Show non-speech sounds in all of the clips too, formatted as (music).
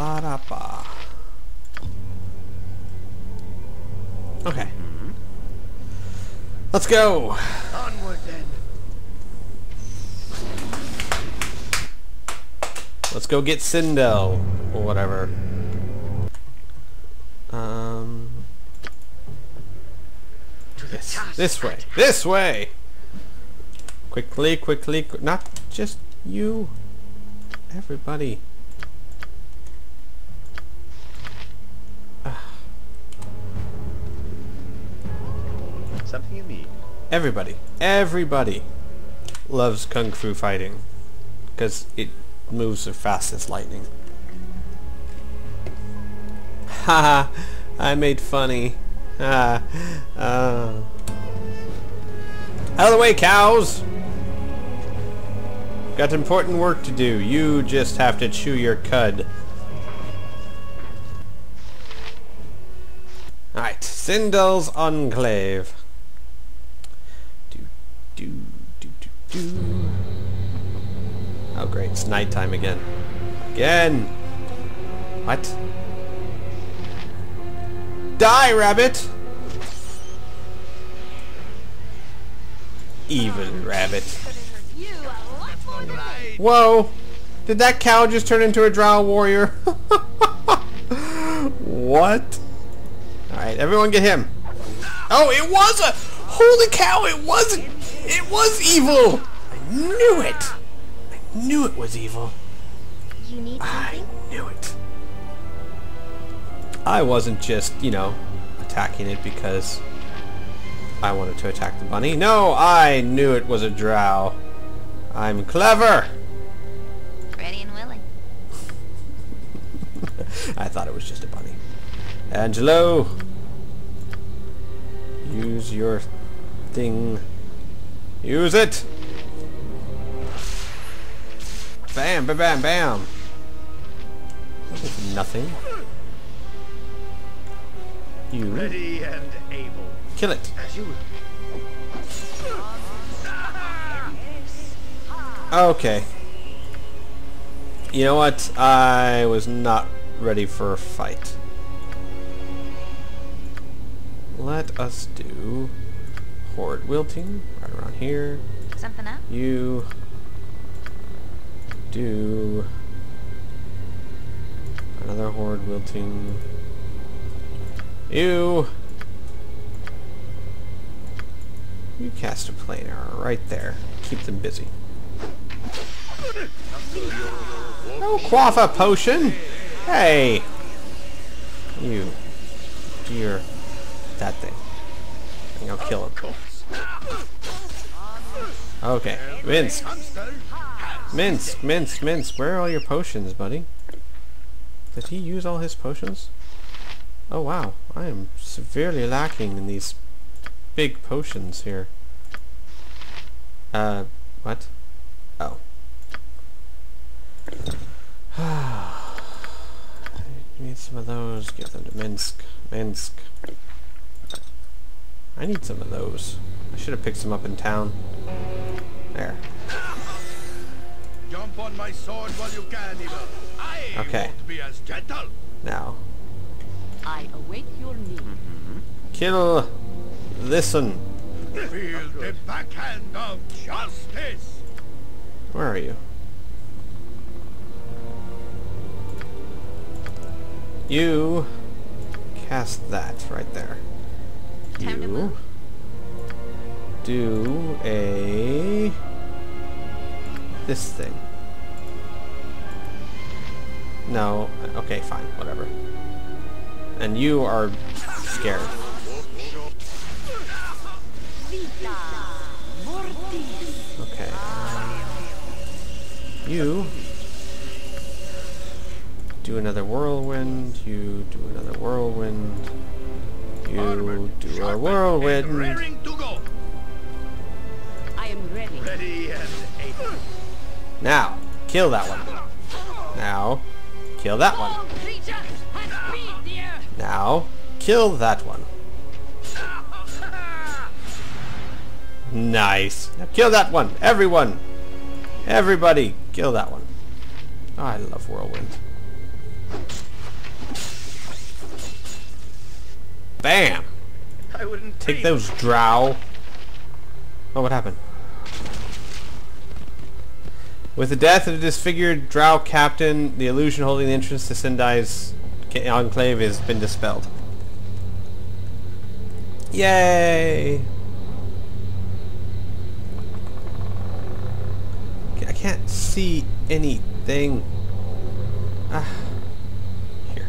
Ba-da-ba. Okay. Let's go! Onward then. Let's go get Sindel. Or whatever. Um... Yes, this way. This way! Quickly, quickly, qu not just you. Everybody. Everybody. Everybody loves Kung Fu fighting. Because it moves as fast as lightning. Haha, I made funny. Ah, uh. Out of the way, cows! Got important work to do. You just have to chew your cud. Alright, Sindel's Enclave. Do, do, do, do, do. Oh great, it's nighttime again. Again! What? Die, rabbit! Evil rabbit. Whoa! Did that cow just turn into a drow warrior? (laughs) what? Alright, everyone get him. Oh, it was a... Holy cow, it was... It was evil! I knew it! I knew it was evil. You need I knew it. I wasn't just, you know, attacking it because I wanted to attack the bunny. No, I knew it was a drow. I'm clever! Ready and willing. (laughs) I thought it was just a bunny. Angelo! Use your thing. Use it! Bam, bam, bam, bam! Nothing. You Ready and able. kill it. As you Okay. You know what? I was not ready for a fight. Let us do horde wilting right around here. Something up? You do another horde wilting. You you cast a plane right there. Keep them busy. Oh, no quaff a potion. Hey, you your that thing. And I'll kill him. Okay, Minsk. Minsk, Minsk, Minsk, where are all your potions, buddy? Did he use all his potions? Oh wow, I am severely lacking in these big potions here. Uh, what? Oh. I (sighs) need some of those, give them to Minsk. Minsk. I need some of those. I should have picked some up in town. There. Jump on my sword while you can, Eva. I Okay. won't be as gentle. Now, I await your need. Mm-hmm. kill this one. Feel the backhand of justice. Where are you? You cast that right there. You do a this thing. No, okay, fine, whatever. And you are scared. Vita mortis. Okay. Um, you do another whirlwind. You do another whirlwind. You do a whirlwind. raring to go. I am ready. Ready and. Now, kill that one. Now, kill that one. All creatures has been here. Now, kill that one. Nice. Now kill that one. Everyone. Everybody, kill that one. Oh, I love whirlwind. Bam! I wouldn't Take those, drow. Oh, what happened? With the death of the disfigured drow captain, the illusion holding the entrance to Sendai's enclave has been dispelled. Yay! I can't see anything. Ah. Here.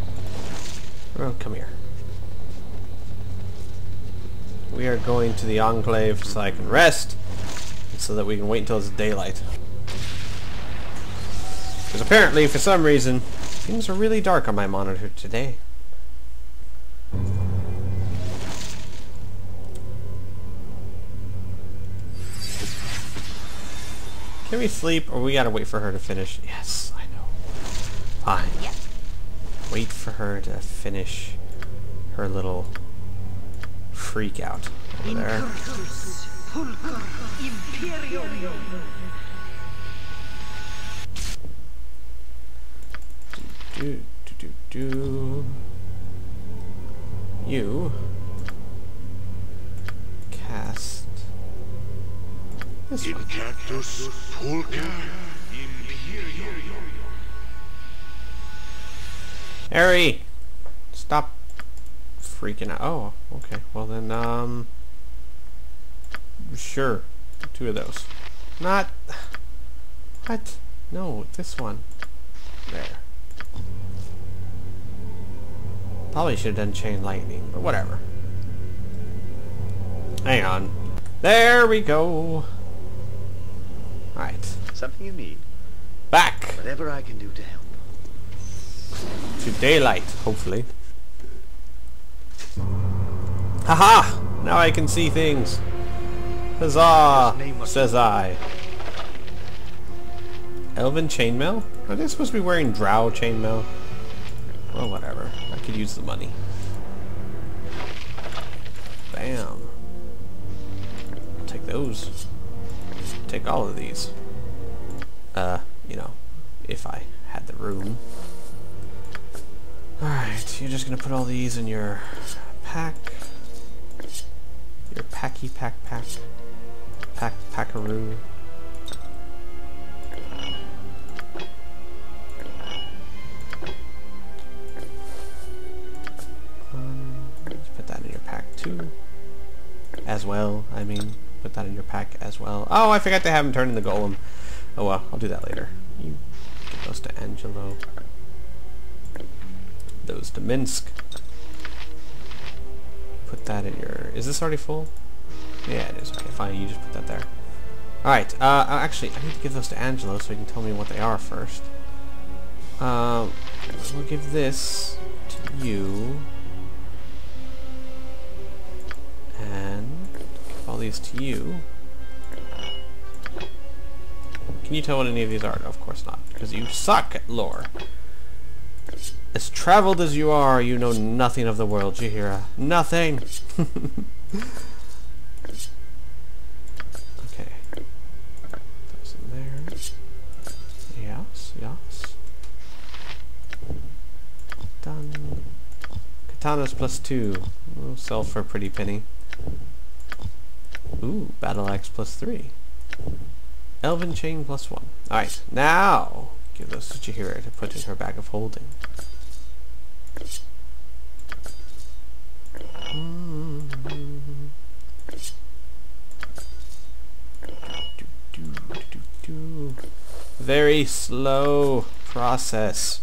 Oh, come here. We are going to the Enclave so I can rest, so that we can wait until it's daylight. Because apparently, for some reason, things are really dark on my monitor today. Can we sleep, or we gotta wait for her to finish? Yes, I know. Fine. Yep. Wait for her to finish her little freak out over there. Do, do, do, do. You cast this one. Cactus Pulca Imperium. Aerie! Stop freaking out. Oh, okay. Well then, um... Sure. Two of those. Not... (sighs) What? No, this one. There. Probably should have done chain lightning, but whatever. Hang on. There we go. Alright. Something you need. Back Whatever I can do to help. to daylight, hopefully. Haha! Now I can see things. Huzzah! Says I. Elven chainmail? Are they supposed to be wearing drow chainmail? Well, whatever. I could use the money. Bam. Take those. Take all of these. Uh, you know, if I had the room. Alright, you're just gonna put all these in your pack. Your packy pack pack. Pack packaroo. As well, I mean, put that in your pack as well. Oh, I forgot to have him turn in the golem. Oh well, I'll do that later. You those to Angelo. Those to Minsk. Put that in your... Is this already full? Yeah, it is. Okay, fine. You just put that there. Alright, uh, uh, actually, I need to give those to Angelo so he can tell me what they are first. Um, we'll give this to you. To you. Can you tell what any of these are? Of course not, because you suck at lore. As traveled as you are, you know nothing of the world, Jaheira. Nothing! (laughs) okay. Those in there. Yes, yes. Done. Katanas plus two. We'll sell for a pretty penny. Ooh, battle axe plus three. Elven chain plus one. Alright, now give those to Jaheira to put in her bag of holding. Very slow process.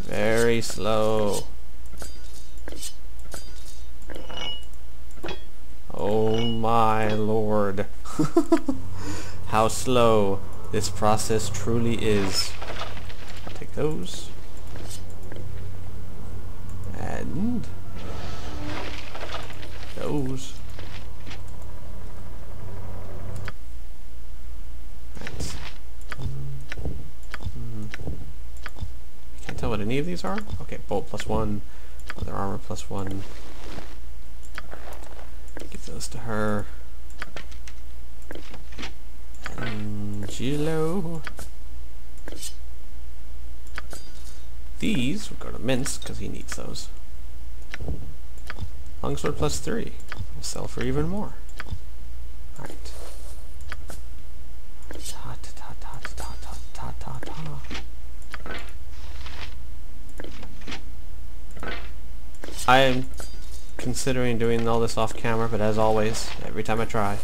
Very slow. Oh my lord. (laughs) How slow this process truly is. Take those. And those. Right. Mm. Can't tell what any of these are. Okay, bolt plus one, other armor plus one. Those to her. Angelo. these will go to Minsk because he needs those. Longsword plus three. We'll sell for even more. Alright. I am considering doing all this off camera, but as always, every time I try,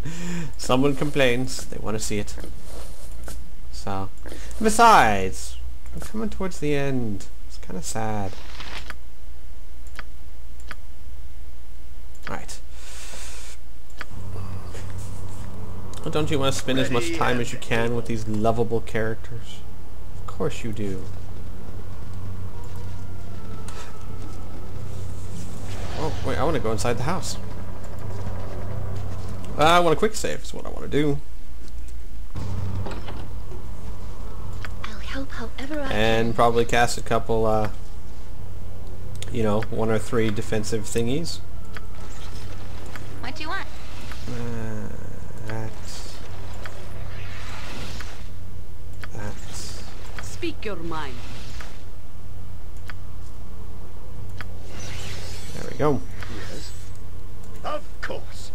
(laughs) someone complains they want to see it. So, besides, I'm coming towards the end. It's kind of sad. Alright. Don't you want to spend as much time as you can with these lovable characters? Of course you do. Wait, I want to go inside the house. I want a quick save is what I want to do. I'll help however I And probably cast a couple, uh, you know, one or three defensive thingies. What do you want? Uh, that's... That's... Speak your mind. There we go. Yes. Of course.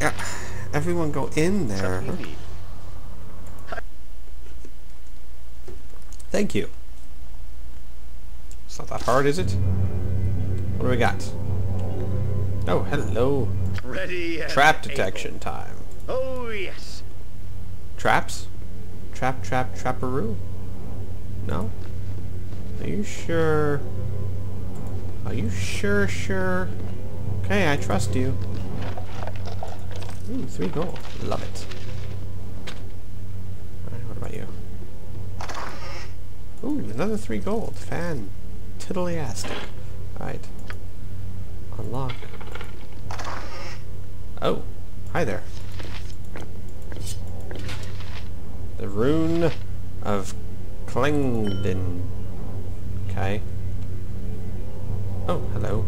Yeah, everyone go in there. Something you need. Thank you. It's not that hard, is it? What do we got? Oh, hello. Ready Trap able. detection time. Oh yes. Traps? Trap, trap, trapperoo? No? Are you sure? Are you sure, sure? Okay, I trust you. Ooh, three gold. Love it. Alright, what about you? Ooh, another three gold. Fan. Tiddlyastic. Alright. Unlock. Oh, hi there. The Rune of Klingden. Okay. Oh, hello.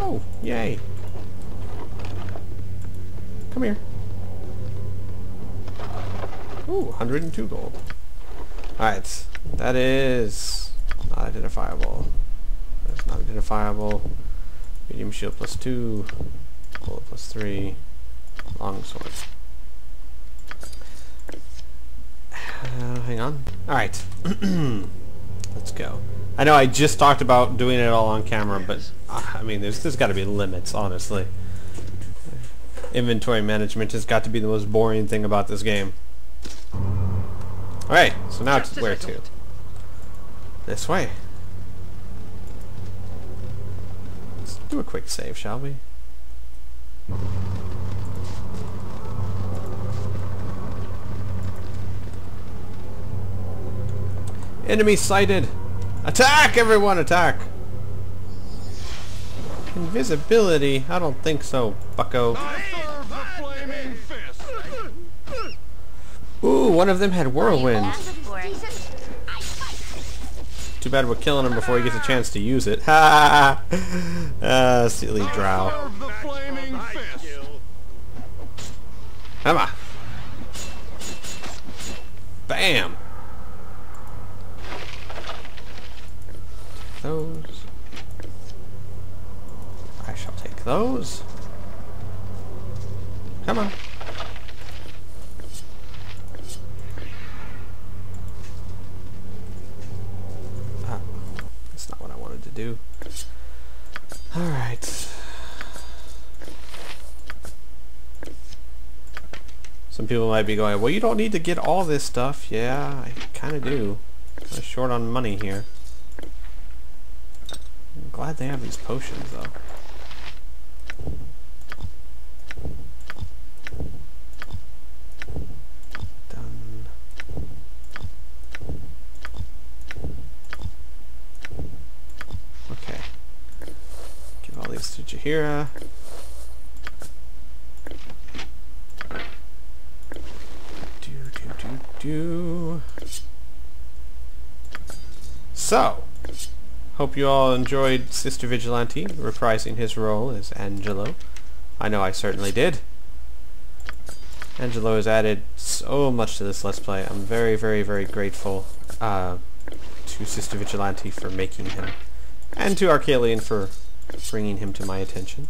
Oh, yay. Come here. Ooh, 102 gold. Alright, that is not identifiable. That's not identifiable. Medium shield plus 2. Bullet plus 3. Long sword. Uh, hang on. Alright. (clears throat) Let's go. I know I just talked about doing it all on camera, but uh, I mean, there's there's got to be limits, honestly. Inventory management has got to be the most boring thing about this game. Alright, so now it's where to? This way. Let's do a quick save, shall we? Enemy sighted! Attack, everyone, attack! Invisibility? I don't think so, bucko. Ooh, one of them had whirlwind. Too bad we're killing him before he gets a chance to use it. Ha! (laughs) Ah, silly drow. Come on. Bam! Those. I shall take those. Come on. Ah, that's not what I wanted to do. Alright. Some people might be going, well, you don't need to get all this stuff. Yeah, I kind of do. I'm short on money here. Glad they have these potions, though. Done. Okay. Give all these to Jaheira. Do, do, do, do. So, you all enjoyed Sister Vigilante reprising his role as Angelo. I know I certainly did. Angelo has added so much to this Let's Play. I'm very, very, very grateful uh, to Sister Vigilante for making him. And to Arcalian for bringing him to my attention.